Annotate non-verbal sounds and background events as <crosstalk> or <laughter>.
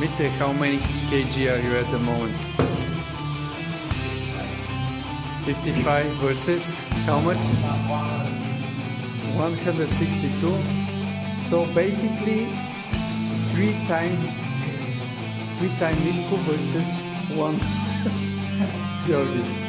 Mitte, how many kg are you at the moment? 55 versus how much? 162. So basically, three times three time Mitko versus one <laughs> Georgi.